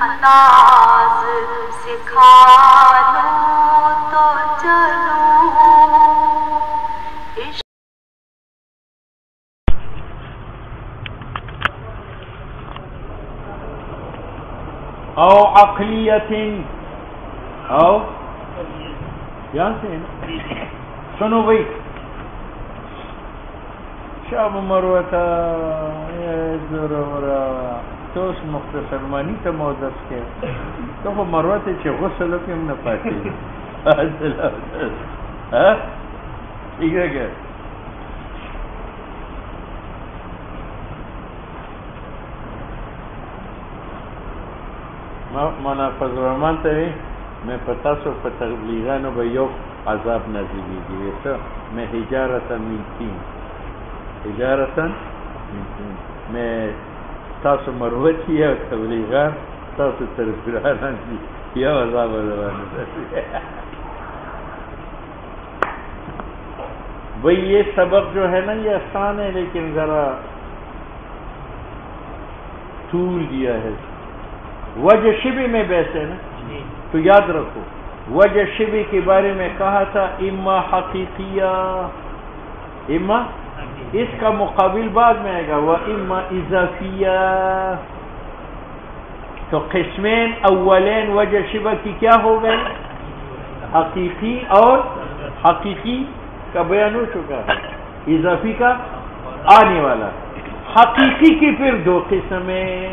انداز سکھا لوں تو چلوں۔ او عقلیت او؟ یہاں سے نا؟ سنو بھائی۔ شاب مروتا زورورا توس مختصر مانی ته مودس کې ته په مروته چې غسل کوم نه پاتې. ها؟ یګه ما مانا فزرمان ته وی مې په تاسو په تبلیغانو به یو عذاب نازلېږي. ته مې حجاره تمین تین مې تاسو مروتی یا تبلیغان تاسو تربیران دي یو عذاب روانه بھئی یہ سبق جو ہے نا یہ آسان ہے لیکن ذرا طول دیا ہے۔ وجہ شبی میں بیسے نا۔ تو یاد رکھو وجہ شبی کے بارے میں کہا تھا اما حقیقیہ۔ اما اس کا مقابل بعد میں آئے گا وہ اما اضافیہ تو قسمین اولین وجہ شبہ کی کیا ہو گئے حقیقی اور حقیقی کا بیان ہو چکا ہے۔ اضافی کا آنے والا۔ حقیقی کی پھر دو قسمیں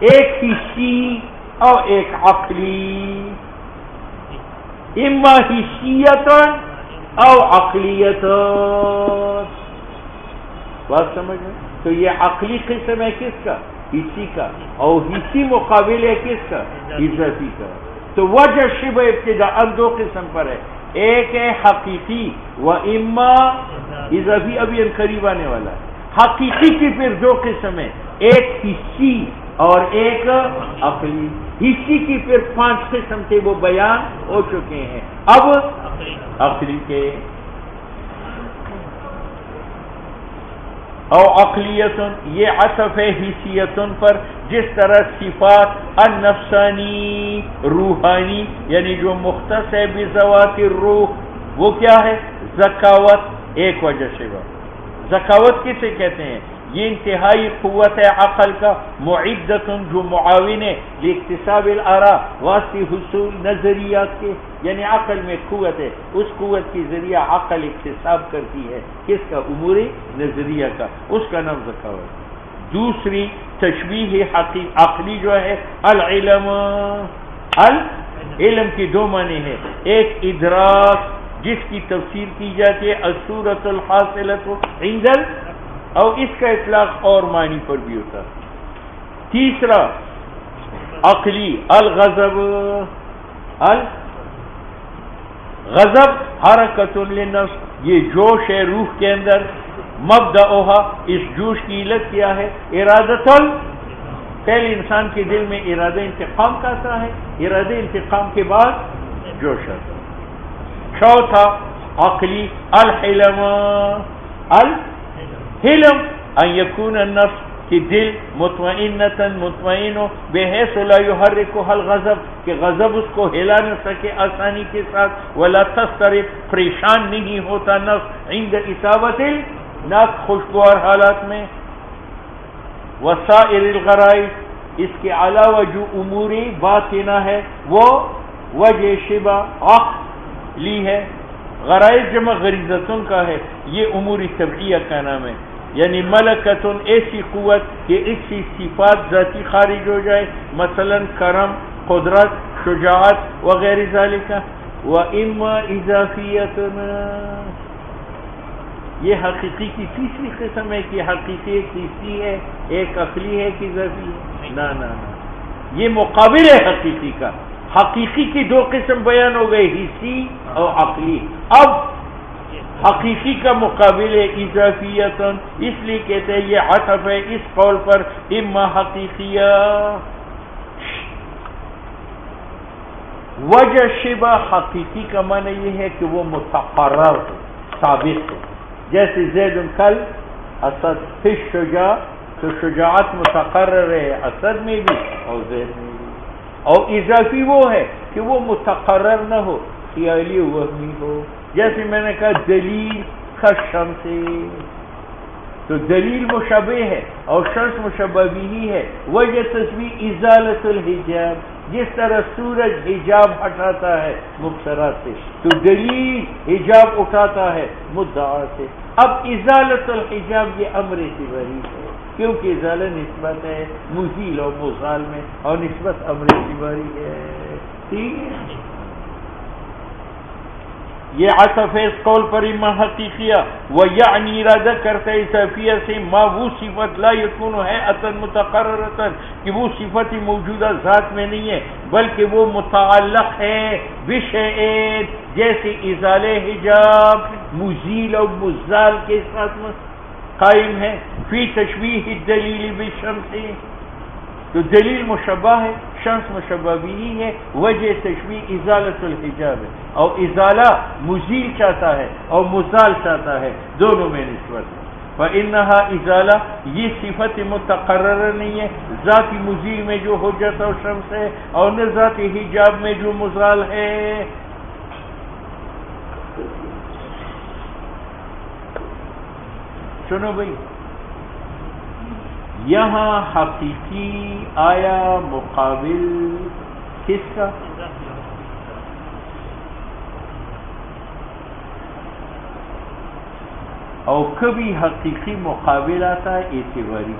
ایک حصی اور ایک عقلی۔ اما حصیت او عقلیت بات سمجھ میں تو یہ عقلی قسم ہے کس کا؟ حصی کا۔ اور حصی مقابل ہے کس کا؟ اضافی کا۔ تو وجہ شبہ ابتدا اب دو قسم پر ہے۔ ایک ہے حقیقی و اما اضافی ابھی ہم قریب آنے والا ہے۔ حقیقی کی پھر دو قسم ہے ایک حصی اور ایک عقلی۔ حصی کی پھر پانچ قسم تھے وہ بیان ہو چکے ہیں۔ اب عقلی کے او عقلیتن، یہ عطف ہے حیثیتن پر جس طرح صفات النفسانی، روحانی یعنی جو مختص ہے بزوات الروح، وہ کیا ہے؟ زکاوت ایک وجہ سے وہ زکاوت کسے کہتے ہیں؟ یہ انتہائی قوت ہے عقل کا معدت جو معاون ہے اقتصاب الارا واسطی حصول نظریات کے یعنی عقل میں قوت ہے، اس قوت کی ذریعہ عقل اقتصاب کرتی ہے۔ کس کا؟ امور نظریہ کا۔ اس کا نام ذکاوت دوسری تشبیح حقیق عقلی جو ہے، العلم۔ العلم کی دو معنی ہے ایک ادراک، جس کی تفسیر کی جاتی ہے الحاصلت عند اور اس کا اطلاق اور معنی پر بھی ہوتا تیسرا، عقلی، الغضب۔ الغضب حرکت للنفس۔ یہ جوش ہے روح کے اندر۔ مبدا اس جوش کی علت کیا ہے؟ ارادت ال پہلے انسان کے دل میں ارادہ انتقام کا آتا ہے۔ ارادہ انتقام کے بعد جوش آتا چوتھا، عقلی، الحلم۔ الحلم ان یکون النفس کہ دل مطمئنتا مطمئن ہو بے حیث لا یحرکو الغضب کہ غضب اس کو ہلا نہ سکے آسانی کے ساتھ، ولا تسترف پریشان نہیں ہوتا نفس، عند اصابت النفس، خوشگوار حالات میں۔ وسائر الغرائز اس کے علاوہ جو اموری باطنہ ہے، وہ وجہ شبہ عقلی ہے۔ غرائز جمع غریزتوں کا ہے، یہ اموری طبعیہ کا نام ہے۔ یعنی ملکتن ایسی قوت کہ اس کی صفات ذاتی خارج ہو جائے، مثلا کرم، قدرت، شجاعت وغیرہ ذالکہ و اما اضافیت یہ حقیقی کی تیسری قسم ہے کہ حقیقی ایک تیسری ہے، ایک عقلی ہے کہ اضافی ہے؟ نہ نہ یہ مقابل ہے حقیقی کا. حقیقی کی دو قسم بیان ہو گئے حصی اور عقلی. اب حقیقی کا مقابل ہے اضافیت اس لیے کہتے ہیں یہ عطف ہے اس قول پر، اما حقیقیہ۔ وجہ شبہ حقیقی کا معنی یہ ہے کہ وہ متقرر ہو، ثابت ہو۔ جیسے زید کل اسد پھر شجاع تو شجاعت متقرر ہے اسد میں بھی اور زید میں بھی۔ اور اضافی وہ ہے کہ وہ متقرر نہ ہو، خیالی وہمی ہو۔ جیسے میں نے کہا دلیل کا شمس تو دلیل مشبہ ہے اور شمس مشبہ بھی ہی ہے۔ وجہ تصویر ازالت الحجاب، جس طرح سورج حجاب ہٹاتا ہے مبصرات سے۔ تو دلیل حجاب اٹھاتا ہے مدعا سے۔ اب ازالت الحجاب یہ امر سوری ہے، کیونکہ ازالہ نسبت ہے، مزیل اور مزال میں اور نسبت امر سوری ہے۔ ٹھیک ہے؟ یہ عطف اس قول پر اما حقیقیہ، و یعنی ارادہ کرتا ہے صفیہ سے ما وہ صفت لا یکون ہے اتن متقررتن کہ وہ صفت ہی موجودہ ذات میں نہیں ہے، بلکہ وہ متعلق ہے بشعید جیسے ازال حجاب، مزیل اور مزال کے ساتھ قائم ہے، فی تشبیح الدلیل بالشمس۔ تو دلیل مشبہ ہے۔ شمس مشبہ ہے، وجہ تشبیح ازالت الحجاب ہے۔ اور ازالہ مزیل چاہتا ہے اور مزال چاہتا ہے، دونوں میں نسبت ہے۔ فَإِنَّهَا ازالہ، یہ صفت متقرر نہیں ہے۔ ذاتی مزیل میں جو ہو جاتا ہے شمس ہے اور نہ ذاتی حجاب میں جو مزال ہے۔ سنو بھائی یہاں حقیقی آیا مقابل کس کا؟ اور کبھی حقیقی مقابل آتا ہے اعتباری۔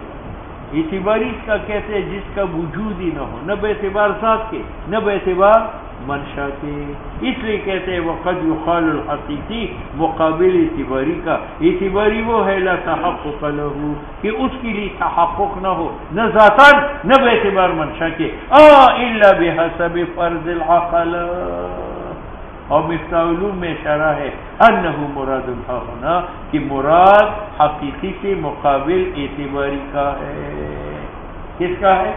اعتباری اس کا کہتے ہیں جس کا وجود ہی نہ ہو، نہ بے اعتبار ذات کے، نہ بے اعتبار منشا کے اس لیے کہتے ہیں وقت یقال الحقیقی مقابل اعتباری کا۔ اعتباری وہ ہے، لا تحقق له، کہ اس کے لیے تحقق نہ ہو، نہ ذاتا، نہ بے اعتبار منشا کے۔ الا بحسب فرض العقل۔ اور مفتاح علوم میں اشارہ ہے انہو مراد اللہ ہونا، کہ مراد حقیقی سے مقابل اعتباری کا ہے۔ کس کا ہے؟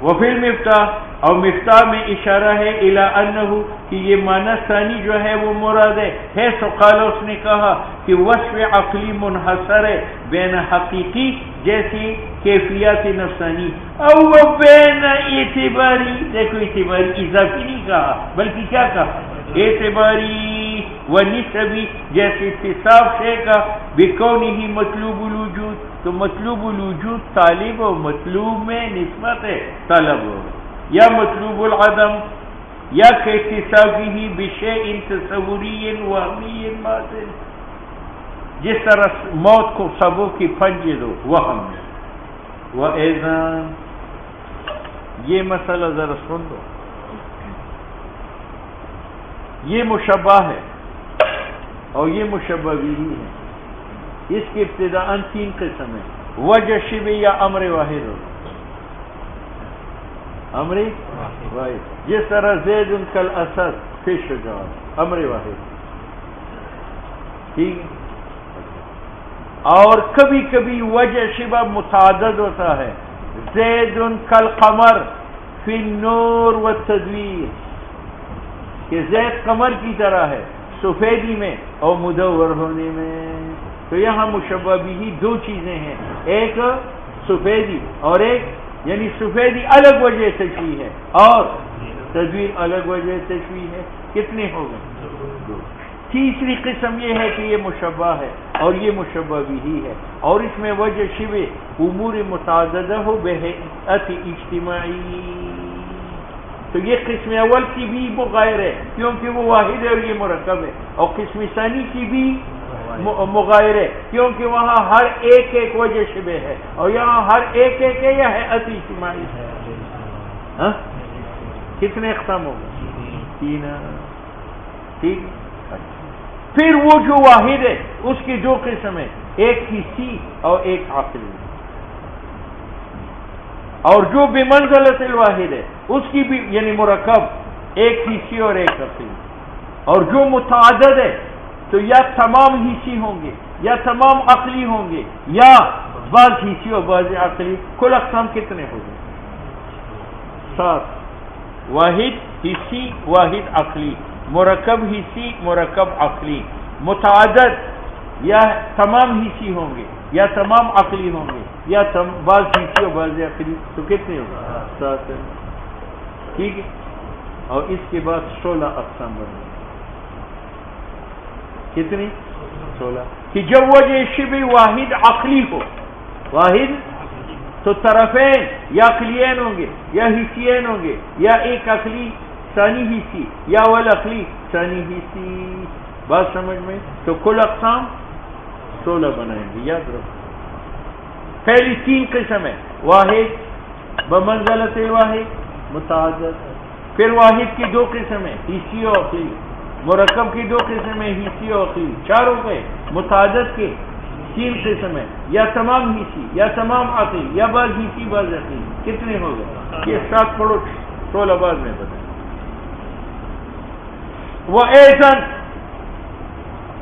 وہ پھر مفتاح اور مفتاح میں اشارہ ہے الا انہو کہ یہ معنی ثانی جو ہے وہ مراد ہے۔ ہے سقال اس نے کہا کہ وصف عقلی منحصر ہے بین حقیقی جیسی کیفیات نفسانی۔ او بین اعتباری۔ دیکھو اعتباری، اضافی نہیں کہا، بلکہ کیا کہا؟ اعتباری۔ و نسبی جیسے اتصاف شے کا بکونی ہی مطلوب الوجود، تو مطلوب الوجود طالب و مطلوب میں نسبت ہے، طلب یا مطلوب العدم، یا کہ اتصافی ہی بشے ان تصوری وہمی جس طرح موت کو سبوں کی پنجے دو، وہ ہم وہ ایزان یہ مسئلہ ذرا سن دو۔ یہ مشبہ ہے۔ اور یہ مشبہ بھی ہے۔ اس کی ابتدا ان تین قسم ہے وجہ شب یا امر واحد۔ ہو امر واحد۔ جس طرح زید ان کل اسد فش جواب امر واحد۔ ٹھیک ہے؟ اور کبھی کبھی وجہ شبہ متعدد ہوتا ہے۔ زید ان کل قمر فی نور و تدویر کہ زید قمر کی طرح ہے۔ سفیدی میں اور مدور ہونے میں۔ تو یہاں مشبہ بھی دو چیزیں ہیں۔ ایک سفیدی اور ایک یعنی سفیدی الگ وجہ سے تشویح ہے اور تصویر الگ وجہ سے تشویح ہے۔ کتنے ہو گئے؟ تیسری قسم یہ ہے کہ یہ مشبہ ہے اور یہ مشبہ بھی ہی ہے۔ اور اس میں وجہ شب امور متعددہ ہو بے اجتماعی۔ تو یہ قسم اول کی بھی مغیر ہے، کیونکہ وہ واحد ہے اور یہ مرکب ہے۔ اور قسم ثانی کی بھی مغیر ہے، کیونکہ وہاں ہر ایک ایک وجہ شبہ ہے۔ اور یہاں ہر ایک ایک ہے یا ہے اتی اجتماعی؟ ہے کتنے اقسام ہو گئے تین۔ ٹھیک پھر وہ جو واحد ہے، اس کی دو قسم ہے ایک حصی اور ایک عقلی اور جو بے منزلت الواحد ہے، اس کی بھی یعنی مرکب، ایک حصی اور ایک عقلی اور جو متعدد ہے، تو یا تمام حصی ہوں گے، یا تمام عقلی ہوں گے، یا بعض حصی اور بعض عقلی، کل اقسام کتنے ہو گئے؟ سات۔ واحد حصی واحد عقلی۔ مرکب حصی مرکب عقلی۔ متعدد یا تمام حصی ہوں گے، یا تمام عقلی ہوں گے۔ یا تم بعض حصی اور بعض عقلی تو کتنے ہوگا سات ہے۔ ٹھیک ہے۔ اور اس کے بعد سولہ اقسام بنے۔ کتنی؟ سولہ۔ کہ جب وجہ شب واحد عقلی ہو واحد؟ تو طرفین یا عقلین ہوں گے یا حصین ہوں گے یا ایک عقلی ثانی حصی یا ول عقلی ثانی حصی بات سمجھ میں؟ تو کل اقسام سولہ بنائیں گے یاد رکھو۔ پہلی تین قسم ہے واحد، بمنزلت واحد، متعدد. پھر واحد کی دو قسم ہے حصی و عقلی مرکب کی دو قسم ہے حصی و عقلی چار ہو گئے متعدد کے تین قسم ہے یا تمام حصی، یا تمام عقلی یا بعض حصی، بعض عقلی کتنے ہو گئے؟ یہ سات پڑو سولہ بعد میں بتائیں۔ وہ ایزن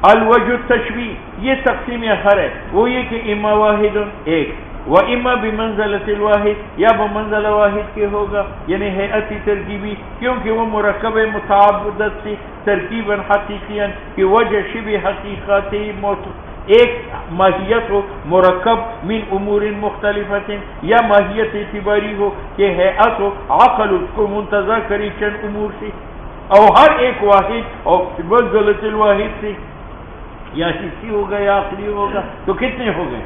الوجہ تشوی یہ تقسیم ہر ہے، وہ یہ کہ اما واحد ایک وہ اما بھی منزلت الواحد، یا بمنزل واحد کے ہوگا یعنی حیعتی ترکیبی، کیونکہ وہ مرکب متعبدت سے ترکیبا حقیقی کہ وجہ شب حقیقت ایک ماہیت ہو، مرکب من امور مختلف یا ماہیت اعتباری ہو، کہ حیعت ہو، عقل اس کو منتظر کری چند امور سے اور ہر ایک واحد اور منزلت الواحد سے یا حصی ہوگا یا آخری ہوگا تو کتنے ہو گئے؟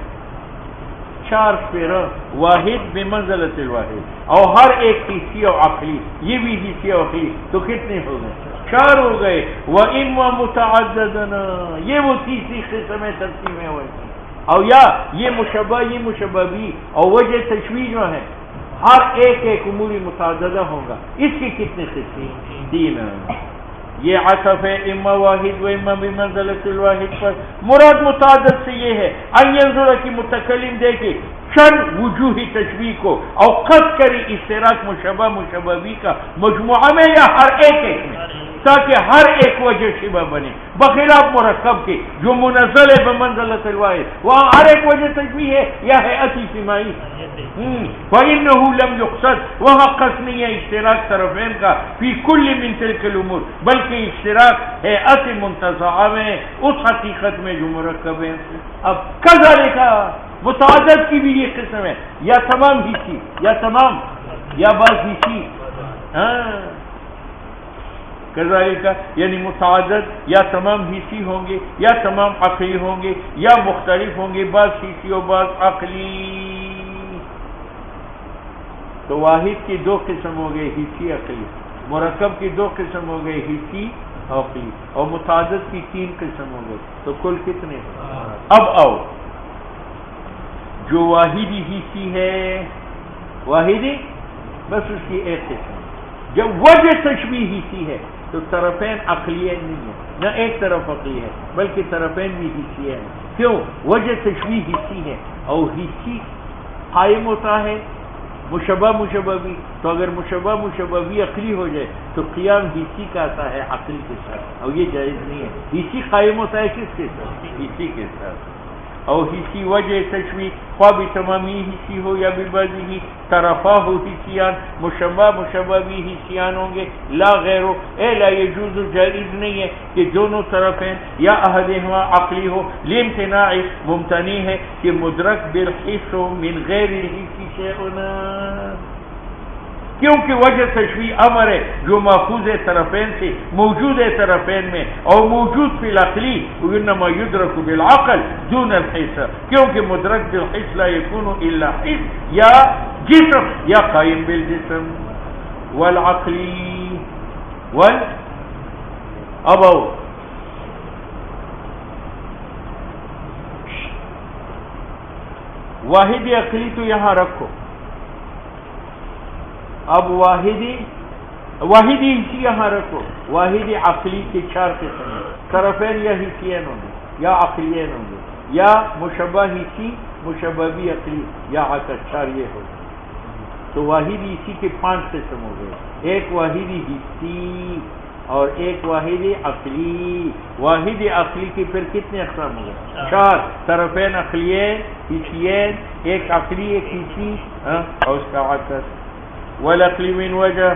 چار پھر واحد بے منزلت الواحد۔ اور ہر ایک حصی اور آخری یہ بھی حصی اور آخری تو کتنے ہو گئے؟ چار ہو گئے۔ وہ ان و متعدد یہ وہ تیسری قسم ترتیب میں ہوئے اور یا یہ مشبہ یہ مشبہ بھی، اور وجہ تشویش جو ہے، ہر ایک ایک اموری متعددہ ہوگا اس کی کتنے قسم تین یہ عطف ہے اما واحد و اما بھی منزلت الواحد پر۔ مراد متعدد سے یہ ہے انضر کی متکلم دیکھے چند وجوہی تشبیح کو اور خط کری اشتراک مشبہ مشبہ کا مجموعہ میں یا ہر ایک ایک میں۔ تاکہ ہر ایک وجہ شبہ بنے بخلاف مرکب کے جو منزل ہے بمنزلت الواحد۔ وہاں ہر ایک وجہ تشبیح ہے، یا ہے اتی سمائی فَإِنَّهُ لَمْ يُقْصَدْ۔ وہاں قص نہیں ہے اشتراک طرفین کا، فی کل من تلک الامور۔ بلکہ اشتراک ہے ات منتظع میں، اس حقیقت میں جو مرکب ہے اب کذا لکھا متعدد کی بھی یہ قسم ہے۔ یا تمام حصی یا تمام، یا بعض حصی ہاں۔ کا یعنی متعدد یا تمام حصی ہوں گے یا تمام عقلی ہوں گے یا مختلف ہوں گے بعض حصی و بعض عقلی تو واحد کی دو قسم ہو گئے حصی عقلی مرکب کی دو قسم ہو گئے حصی عقلی اور متعدد کی تین قسم ہو گئے تو کل کتنے اب آؤ. جو واحدی حصی ہے، واحدی؟ بس اس کی ایک قسم. جب وجہ تشبیح حصی ہے تو طرفین عقلیہ نہیں ہے نہ ایک طرف عقلی ہے، بلکہ طرفین بھی حصی ہے کیوں؟ وجہ تشبیح حصی ہے اور حصی قائم ہوتا ہے۔ مشبہ مشبہ بھی۔ تو اگر مشبہ مشبہ بھی عقلی ہو جائے، تو قیام حصی کا آتا ہے عقل کے ساتھ۔ اور یہ جائز نہیں ہے۔ حصی قائم ہوتا ہے کس کے ساتھ؟ حصی کے ساتھ۔ اور حصی وجہ تشوی خواب تمامی حصی ہو یا بھی ہی، طرفہ ہو حصیان مشبہ مشبہ بھی حصیان ہوں گے، لا غیر اے لا یجوز جائز نہیں ہے کہ دونوں طرف ہیں، یا عہد ہوا عقلی ہو لامتناع ممتنی ہے کہ مدرک بالحص ہو، من غیر الحصی شیئنا کیونکہ وجہ تشویح امر ہے جو محفوظ طرفین سے، موجود طرفین میں، اور موجود فی العقلی انما یدرک بالعقل دون الحس کیونکہ مدرک بالحس لا یکون الا حس یا جسم، یا قائم بالجسم۔ والعقلی وال اب او واحد عقلی تو یہاں رکھو۔ اب واحدی واحدی اسی یہاں رکھو واحدی عقلی کے چار قسم ہیں۔ طرفین یا حصین ہوں گے یا عقلین ہوں گے یا مشبہ حصی مشبہ بھی عقلی یا چار یہ ہوگا تو واحدی اسی کے پانچ قسم ہو گئے۔ ایک واحدی حصی اور ایک واحد عقلی۔ واحد عقلی کی پھر کتنے اقسام ہو گئے چار۔ طرفین عقلین حصین ایک عقلی ایک حصی اور اس کا عقل والعقل من وجہ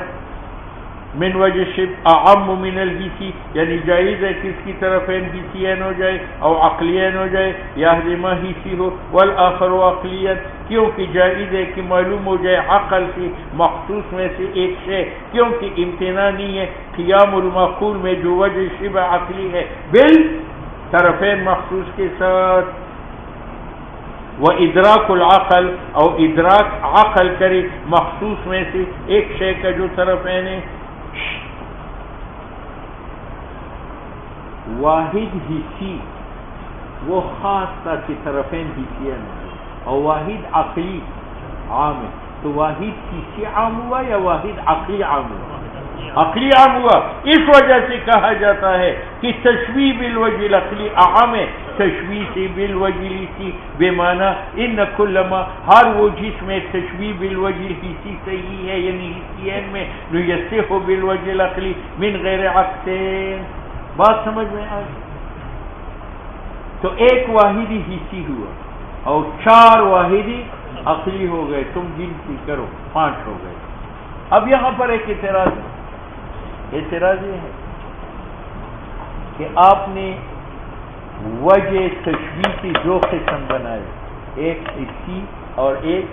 من وجہ شب اعم من الحیسی یعنی جائز ہے کس کی طرف حیثین ہو جائے او عقلین ہو جائے یا حرما حیثی ہو، والآخر و عقلیت کیونکہ جائز ہے کہ معلوم ہو جائے عقل کی مخصوص میں سے ایک شے، کیونکہ امتناع نہیں ہے. قیام المعقول میں جو وجہ شب عقلی ہے، بل طرفین مخصوص کے ساتھ وہ ادراک العقل اور ادراک عقل کرے مخصوص میں سے ایک شے کا جو طرف ہے واحد حصی وہ خاص تھا کہ طرفین حصی اور واحد عقلی عام ہے۔ تو واحد حصی عام ہوا یا واحد عقلی عام ہوا؟ عقلی عام ہوا۔ اس وجہ سے کہا جاتا ہے کہ تشویح بالوجل عقلی عام ہے۔ تشویح سے سی بے معنی ان کلما، ہر وہ جس میں تشویح بالوجل حصی صحیح ہے یعنی حصین میں نیسے ہو بالوجل عقلی من غیر عقسین بات سمجھ میں آ تو ایک واحدی حصی ہوا اور چار واحدی عقلی ہو گئے، تم گنتی کرو، پانچ ہو گئے. اب یہاں پر ایک اعتراض ہے۔ اعتراض یہ ہے کہ آپ نے وجہ تشویح کی دو قسم بنائے۔ ایک حصی اور ایک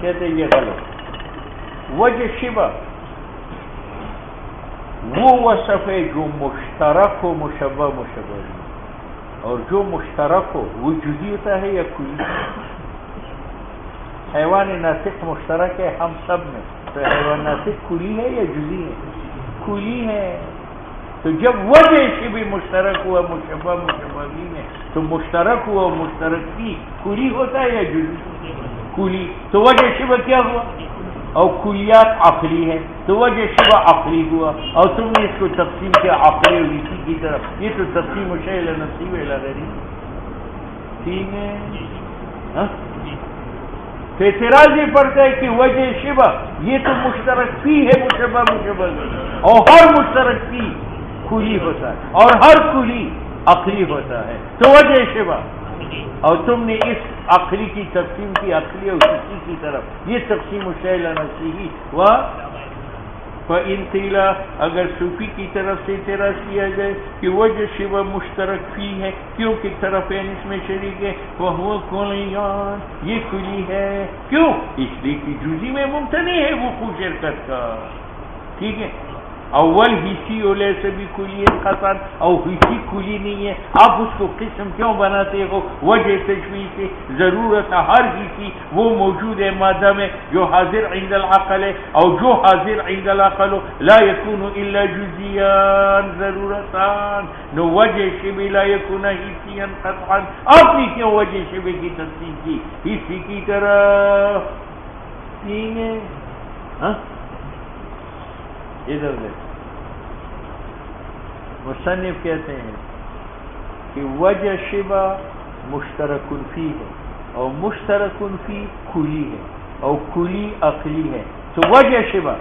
کہتے یہ غلط۔ وجہ شبہ۔ وہ وصف ہے جو مشترک ہو مشبہ مشبہ اور جو مشترک ہو وہ جدی ہوتا ہے یا کلی حیوان ناسک مشترک ہے، ہم سب میں۔ تو حیوان ناسک کلی ہے یا جدی ہے؟ کھلی ہے۔ تو جب وجہ سے بھی مشترک ہوا، مشبہ مشبہ میں، تو مشترک ہوا مشترک کی کھلی ہوتا ہے یا جزی کھلی تو وجہ شبہ کیا ہوا؟ اور کلیات عقلی ہے تو وجہ شبہ عقلی ہوا۔ اور تم نے اس کو تقسیم کیا عقلی اور اسی کی طرف۔ یہ تو تقسیم شیل نصیب لگی ٹھیک ہے؟ ہاں؟ تو اعتراض یہ پڑتا ہے کہ وجہ شبہ، یہ تو مشترک فی ہے، مشبہ مشبہ۔ اور ہر مشترک فی کھلی ہوتا ہے اور ہر کھلی عقلی ہوتا ہے۔ تو وجہ شبہ۔ اور تم نے اس عقلی کی تقسیم کی، عقلی اور کسی کی طرف۔ یہ تقسیم شیل نصیحی۔ وہ انتیلا اگر صوفی کی طرف سے اعتراض کیا جائے کہ وہ جو شیوا مشترک فی ہے، کیونکہ طرف اس میں شریک ہے وہ کلیان۔ یہ کلی ہے۔ کیوں؟ اس لیے کہ جوزی میں ممتنی ہے وہ خوش شرکت کا۔ ٹھیک ہے؟ اول ہیسی اولے سے بھی کھلی ہے خطر اور ہیسی کھلی نہیں ہے۔ آپ اس کو قسم کیوں بناتے ہو؟ وجہ تشویح سے ضرورت ہر ہیسی وہ موجود ہے مادہ میں جو حاضر عند العقل ہے اور جو حاضر عند العقل ہو، لا یکون الا جزیان، ضرورتان۔ نو وجہ شبی لا یکون ہیسیان قطعا۔ آپ نے کیوں وجہ شبی کی تقسیم کی؟ ہیسی کی طرف تین ہے ہاں؟ ادھر دیکھ مصنف کہتے ہیں کہ وجہ شبہ مشترک فی ہے اور مشترک فی کھلی ہے اور کھلی عقلی ہے۔ تو وجہ شبہ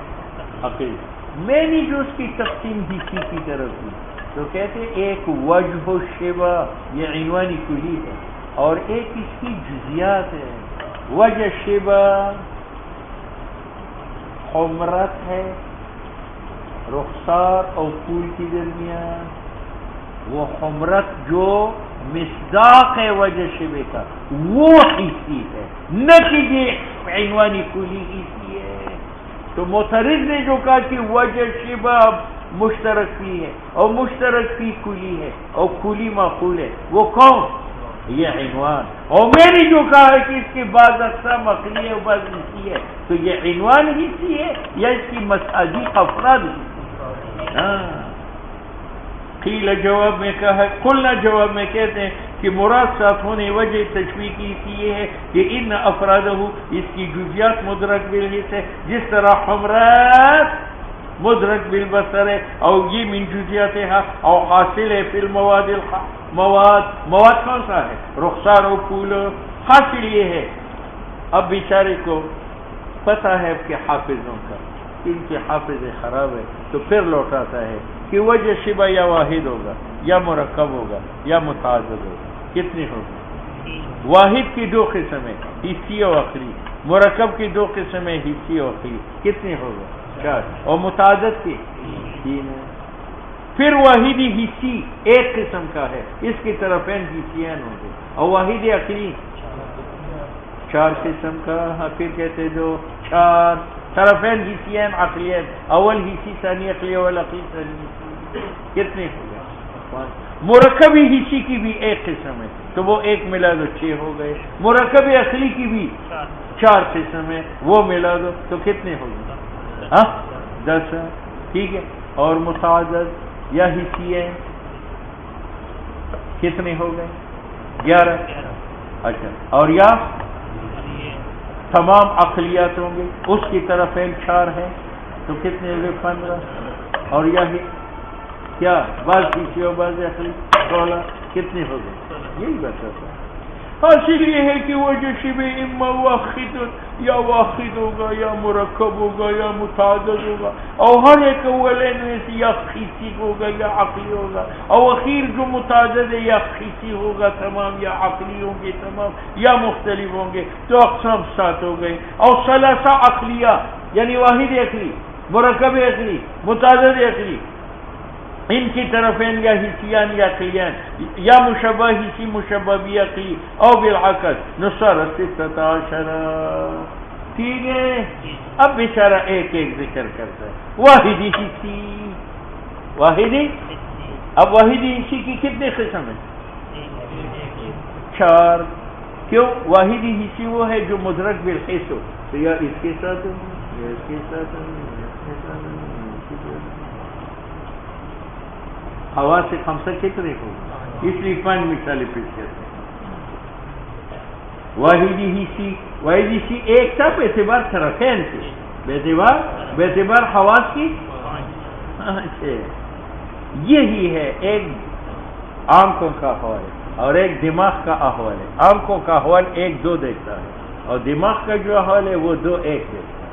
عقلی میں نے جو اس کی تقسیم حصی کی طرف دی تو کہتے ہیں ایک وجہ شبہ یعنی یہ عنوانی کلی ہے اور ایک اس کی جزیات ہے۔ وجہ شبہ عمرت ہے رخسار اور پھول کے درمیان، وہ حمرت جو مصداق ہے وجہ شبے کا وہ حصی ہے نہ کہ یہ عنوانی کلی حصی ہے۔ تو مترد نے جو کہا کہ وجہ شبہ مشترک کی ہے اور مشترک کی کلی ہے اور کلی معقول ہے۔ وہ کون؟ یہ عنوان۔ اور میں نے جو کہا ہے کہ اس کے بعض اقسام عقلی ہے، بعض حصی ہے۔ تو یہ عنوان حصی ہے یا اس کی مساجی افراد حصی ہاں۔ قیل جواب میں کہا ہے کلنا جواب میں کہتے ہیں کہ مراد ساتھ ہونے وجہ تشویح کی یہ ہے کہ ان افراد اس کی جزیات مدرک بالحص ہے، جس طرح حمرات مدرک بالبصر ہے، اور یہ من جزیات ہے اور حاصل ہے فی المواد مواد مواد کون سا ہے؟ رخسار و پھول۔ حاصل یہ ہے۔ اب بیچارے کو پتہ ہے کہ حافظوں کا ان کے حافظ خراب ہے، تو پھر لوٹاتا ہے کہ وجہ شبہ یا واحد ہوگا، یا مرکب ہوگا، یا متعدد ہوگا۔ کتنی ہوگی؟ واحد کی دو قسم ہے حصی و اخری۔ مرکب کی دو قسم ہے حصی و اخری۔ کتنی ہوگا چار۔ اور متعدد کی؟ تین۔ پھر واحدی حصی ایک قسم کا ہے، اس کی طرف این حصیان ہوں گے اور واحد عقلی چار۔ قسم کا ہاں، پھر کہتے جو چار۔ طرفین جی حصیان عقلیان اول جی حصی ثانی، عقلی اول عقلی ثانی۔ کتنے ہو گئے؟ مرکبی جی حصی کی بھی ایک قسم ہے، تو وہ ایک ملا دو چھ ہو گئے۔ مرکبی عقلی کی بھی چار قسم ہے وہ ملا دو، تو کتنے ہو گئے؟ ہاں؟ دس ٹھیک ہے؟ اور متعدد یا حصی کتنے ہو گئے؟ گیارہ۔ اچھا۔ اور یا؟ تمام اقلیت ہوں گے۔ اس کی طرف ایک چار ہیں۔ تو کتنے ہوئے؟ پندرہ۔ اور یا کیا؟ بعض کسی جی، اور بعض اقلی سولہ کتنے ہو گئے؟ یہی بات ہے۔ حاصل یہ ہے کہ وہ جو شب اما واحد یا واحد ہوگا یا مرکب ہوگا یا متعدد ہوگا اور ہر ایک اولین میں سے یا خیسی ہوگا یا عقلی ہوگا اور اخیر جو متعدد ہے یا خیسی ہوگا تمام یا عقلی ہوں گے تمام یا مختلف ہوں گے تو اقسام سات ہو گئے اور ثلاثہ عقلیہ یعنی واحد عقلی، مرکب عقلی، متعدد عقلی ان کی طرف یا حصیان یا قلیان یا مشبہ حصی مشبہ بھی عقلی او بالعقد نصر ستتا عشرہ ٹھیک ہے؟ اب بیچارہ ایک ایک ذکر کرتا ہے۔ واحدی حصی واحدی اب واحدی حصی کی کتنے قسم ہے؟ چار۔ کیوں؟ واحدی حصی وہ ہے جو مدرک بالحص ہو۔ تو یا اس کے ساتھ ہوں یا اس کے ساتھ یا اس کے ساتھ ہوا سے خمسہ کتنے ہو اس لیے پانچ مثالیں پیش کرتے ہیں واحدی حصی واحدی حصی ایک تھا اعتبار طرفین سے بیتبار بیتبار حواس کی؟ اچھا۔ یہی ہے ایک آنکھوں کا احوال ہے اور ایک دماغ کا احوال ہے آنکھوں کا احوال ایک دو دیکھتا ہے اور دماغ کا جو احوال ہے وہ دو ایک دیکھتا ہے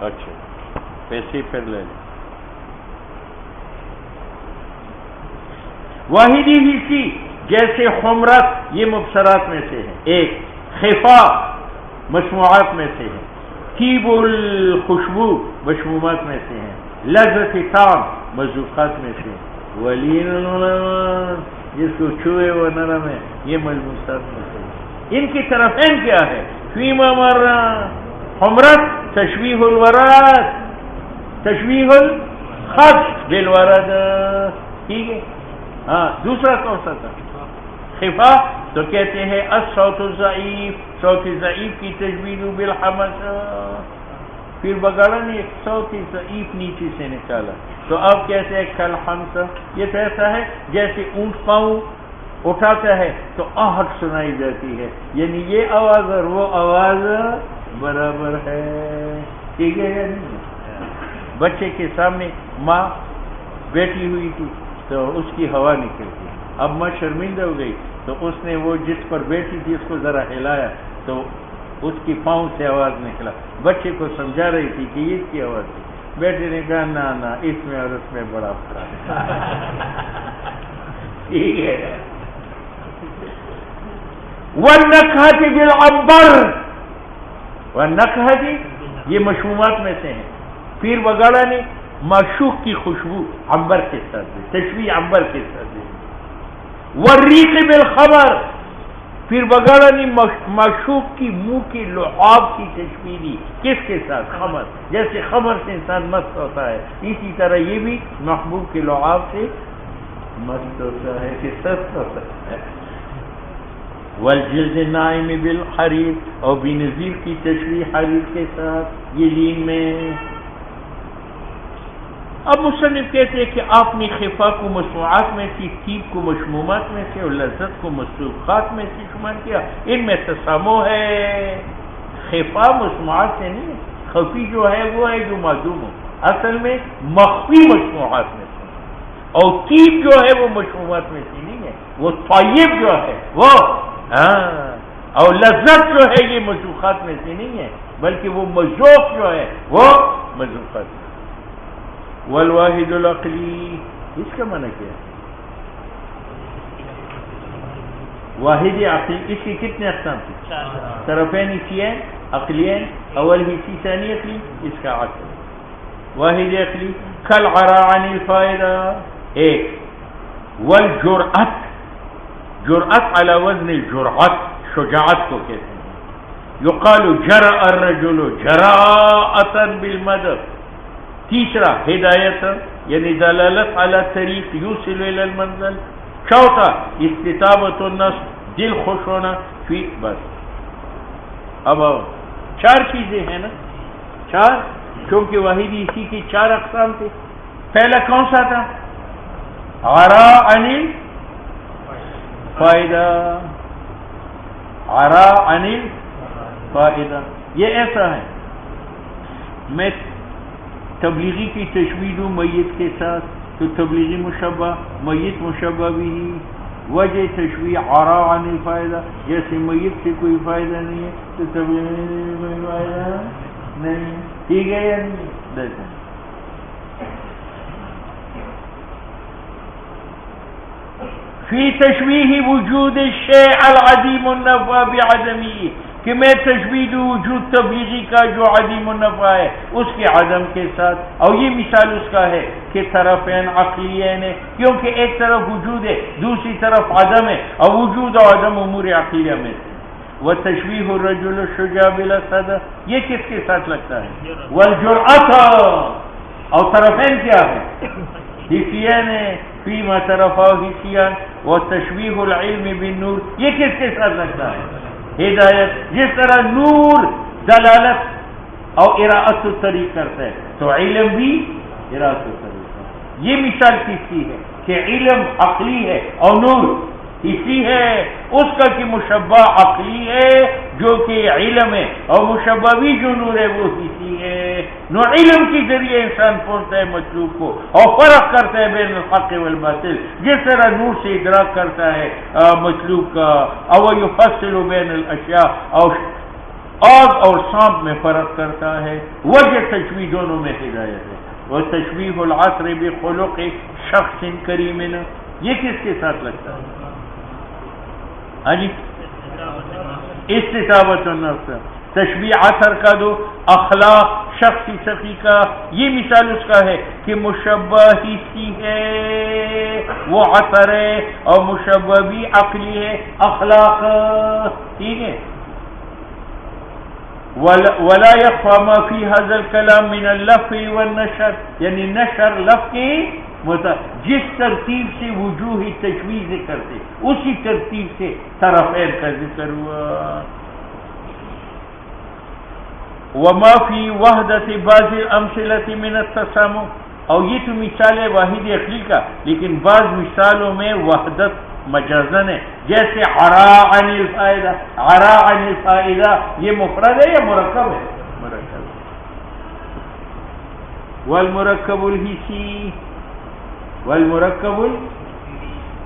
اچھا پیسے پھر لے لیں۔ واحدی ہی سی، جیسے خمرت یہ مبصرات میں سے ہے ایک، خفا، مصنوعات میں سے ہے تیب الخشبو، مشمومات میں سے ہیں۔ لذت تام مضوفات میں سے ولین جس کو چھوئے وہ نرم ہے، یہ مضبوطات میں سے ان کی طرف این کیا ہے؟ فیما مر حمرت تشویح الورد تشویح الخط بالورد. ٹھیک ہے؟ ہاں دوسرا کون سا تھا؟ خفا، تو کہتے ہیں الصوت الضعیف، صوت ضعیف کی تجویز بالحمس. پھر بگاڑا نے ایک صوت ضعیف نیچے سے نکالا. تو اب کیسے ایک کل حمس یہ تو ایسا ہے جیسے اونٹ پاؤں اٹھاتا ہے تو آہٹ سنائی جاتی ہے. یعنی یہ آواز اور وہ آواز برابر ہے. ٹھیک ہے یا نہیں؟ بچے کے سامنے ماں بیٹھی ہوئی تھی تو اس کی ہوا نکلتی اب ماں شرمندہ ہو گئی تو اس نے وہ جس پر بیٹھی تھی اس کو ذرا ہلایا تو اس کی پاؤں سے آواز نکلا۔ بچے کو سمجھا رہی تھی کہ اس کی آواز تھی بیٹے نے کہا نہ نہ اس میں اور اس میں بڑا فرق ٹھیک ہے۔ وہ نکھاتی بل امبر وہ نکھاتی یہ مشرومات میں سے ہیں۔ پیر وگاڑا نے معشوق کی خوشبو امبر کے ساتھ دی تشویح امبر کے ساتھ دی۔ وریق بالخبر۔ پھر بگاڑا نے معشوق کی منہ کی، لعاب کی تشویح دی۔ کس کے ساتھ؟ خمر جیسے خمر سے انسان مست ہوتا ہے۔ اسی طرح یہ بھی محبوب کی لعاب سے مست ہوتا ہے، کہ سست ہوتا ہے۔ والجلد نائم بالحریر اور بنظیر کی تشریح حریر کے ساتھ۔ یہ لین میں اب مصنف کہتے ہیں کہ آپ نے خفا کو مصنوعات میں سے تیب کو مشمومات میں سے، اور لذت کو مصروفات میں سے شمار کیا۔ ان میں تسامو ہے۔ خفا مصنوعات سے نہیں، خفی جو ہے وہ ہے جو معدوم ہو۔ اصل میں مخفی مصنوعات میں سے۔ اور تیب جو ہے وہ مشمومات میں سے نہیں ہے۔ وہ طیب جو ہے وہ ہاں۔ اور لذت جو ہے یہ مشوقات میں سے نہیں ہے، بلکہ وہ مذوق جو ہے وہ مذوقات میں والواحد العقلی اس کا منع کیا واحد عقلی اس کی کتنے اقسام تھے طرفین حصیین عقلین اول حصی ثانی عقلی اس کا عقل۔ واحد عقلی کل عن الفائدہ۔ ایک والجرأت۔ جرأت على وزن الجرأت شجاعت کو کہتے ہیں۔ یقال جرأ الرجل جراءتا بالمدد۔ تیسرا ہدایت یعنی دلالت على طریق یوصل الى المنزل. چوتھا استطابت النفس دل خوش ہونا فی بس. اب چار چیزیں ہیں نا؟ چار؟ کیونکہ واحدی اسی کی چار اقسام تھے. پہلا کون سا تھا؟ آرا انل فائدہ. آرا انل فائدہ. یہ ایسا ہے. میں تبلیغی کی تشویر ہوں میت کے ساتھ، تو تبلیغی مشبہ، میت مشبہ بھی وجہ تشویح آرا عن الفائدہ جیسے میت سے کوئی فائدہ نہیں ہے، تو تبلیغی سے کوئی فائدہ نہیں ٹھیک ہے یا نہیں؟ فی تشویح وجود الشیع العدیم النفع بعدمی۔ کہ میں تجوید وجود تبلیغی کا جو عدیم النفع ہے، اس کے عدم کے ساتھ۔ اور یہ مثال اس کا ہے کہ طرفین عقلین ہے کیونکہ ایک طرف وجود ہے، دوسری طرف عدم ہے۔ اور وجود اور عدم امور عقیلیہ میں سے۔ وہ تشویح الرجل الشجاع یہ کس کے ساتھ لگتا ہے؟ والجرعت اور طرفین کیا ہے؟ حسین فیما طرفا حسین و تشویح العلم بالنور۔ یہ کس کے ساتھ لگتا ہے؟ ہدایت، جس طرح نور، دلالت اور اراعت طریق کرتا ہے تو علم بھی اراعت طریق یہ مثال کس کی ہے؟ کہ علم عقلی ہے اور نور۔ اسی ہے، اس کا کہ مشبہ عقلی ہے، جو کہ علم ہے، اور مشبہ بھی جو نور ہے، وہ اسی ہے۔ نو علم کے ذریعے انسان پہنچتا ہے مطلوب کو، اور فرق کرتا ہے بین الحق والباطل۔ جس طرح نور سے ادراک کرتا ہے مطلوب کا۔ او فصل بین الاشیاء، اور آگ اور سانپ میں فرق کرتا ہے۔ وجہ تشویح دونوں میں ہدایت ہے۔ وہ تشویح العصر بخلق شخص کریم یہ کس کے ساتھ لگتا ہے؟ ہاں جی؟ استطابت النفس تشبیہ اثر کا دو، اخلاق شخصی سخی کا یہ مثال اس کا ہے کہ مشبہ ہی ہے، وہ اثر ہے اور مشبہ بھی عقلی ہے، اخلاق۔ ٹھیک ہے؟ ولا يخفى ما في هذا الكلام من اللف والنشر یعنی نشر لف کی جس ترتیب سے وجوہ تجویز ذکر تھے اسی ترتیب سے طرفین کا ذکر ہوا۔ وما فی وحدت بعض امثلت من التسامح۔ اور یہ تو مثال ہے واحد عقلی کا، لیکن بعض مثالوں میں وحدت مجازن ہے۔ جیسے عرا عن الفائدہ عرا عن الفائدہ یہ مفرد ہے یا مرکب ہے؟ مرکب۔ والمرکب الحسی والمرکب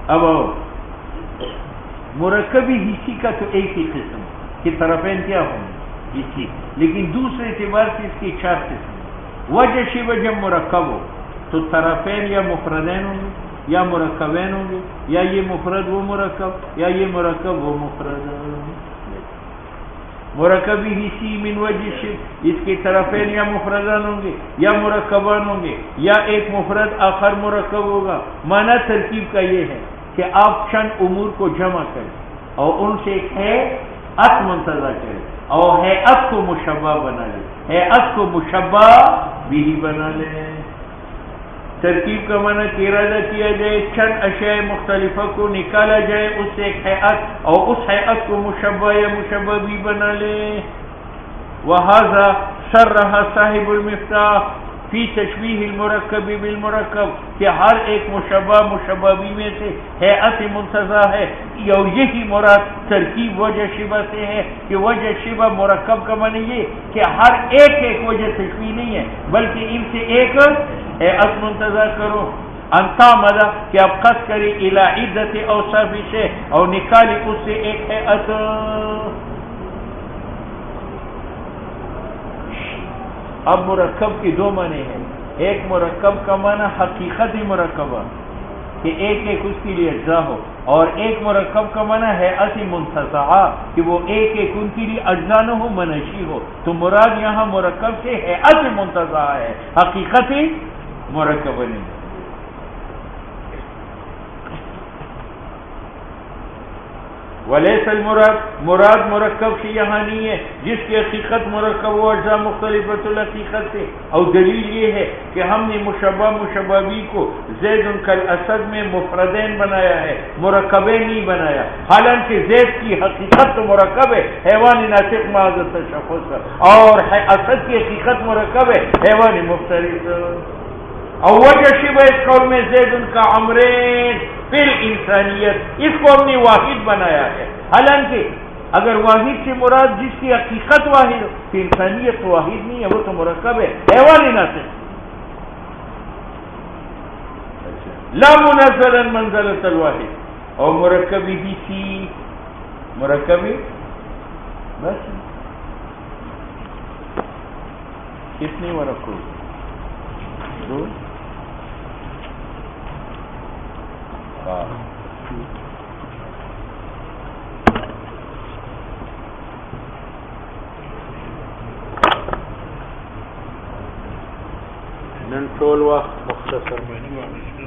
اب مرکبی حصی کا تو ایک ہی قسم کی طرفین کیا ہوں؟ حصی. لیکن دوسرے اعتبار سے اس کی چار قسم وجہ شیو جب مرکب ہو. تو طرفین یا مفردین ہوں گے، یا مرکبین ہوں گے، یا یہ مفرد وہ مرکب، یا یہ مرکب وہ مفرد مرکبی حصی من وجہ شب اس کی طرفین یا مفردان ہوں گے، یا مرکبان ہوں گے، یا ایک مفرد آخر مرکب ہوگا۔ معنی ترکیب کا یہ ہے کہ آپ چند امور کو جمع کریں اور ان سے ایک ہے ات منتظر کریں اور ہے ات کو مشبہ بنا لیں۔ ہے ات کو مشبہ بھی بنا لیں۔ ترکیب کا معنی ارادہ کیا جائے، چند اشیاء مختلفہ کو نکالا جائے، اس سے ایک حیات اور اس حیات کو مشبہ یا مشبہ بھی بنا لے۔ وہ سر رہا صاحب المفتاح فی تشبیح المرکب بالمرکب، کہ ہر ایک مشبہ مشبہ میں سے حیات منتظہ ہے اور یہی مراد ترکیب وجہ شبہ سے ہے، کہ وجہ شبہ مرکب کا معنی یہ کہ ہر ایک ایک وجہ تشبیح نہیں ہے، بلکہ ان سے ایک حیات منتظہ کرو۔ انتا مدا کہ اب قص کری الى عدت اوصاف سے، اور نکالی اس سے ایک حیات اب مرکب کی دو معنی ہیں۔ ایک مرکب کا معنی ہی مرکبہ کہ ایک ایک اس کے لیے اجزا ہو۔ اور ایک مرکب کا منع ہے اسی منتظا کہ وہ ایک ایک ان کے لیے اجزا نہ ہو، منشی ہو۔ تو مراد یہاں مرکب سے ہے، اسی منتظا ہے۔ حقیقتی مرکب نہیں۔ ولیس المراد مراد مرکب سے یہاں نہیں ہے، جس کی حقیقت مرکب و اجزاء مختلف الحقیقت سے۔ اور دلیل یہ ہے کہ ہم نے مشبہ مشببی کو زید کل اسد میں مفردین بنایا ہے مرکبے نہیں بنایا۔ حالانکہ زید کی حقیقت تو مرکب ہے، حیوان ناطق معذرت تشخص اور اسد کی حقیقت مرکب ہے، حیوان مختلف اور وجہ شب اس قول میں زید ان کا امرین پھر انسانیت، اس کو ہم نے واحد بنایا ہے۔ حالانکہ اگر واحد سے مراد جس کی حقیقت واحد ہو، تو انسانیت تو واحد نہیں ہے، وہ تو مرکب ہے۔ حیوان نہ سے اچھا۔ لا منزل منزل الواحد۔ اور مرکبی بھی تھی مرکبی؟ بس۔ کتنی مرکب دو۔ نن ټول وخت مختصر معنی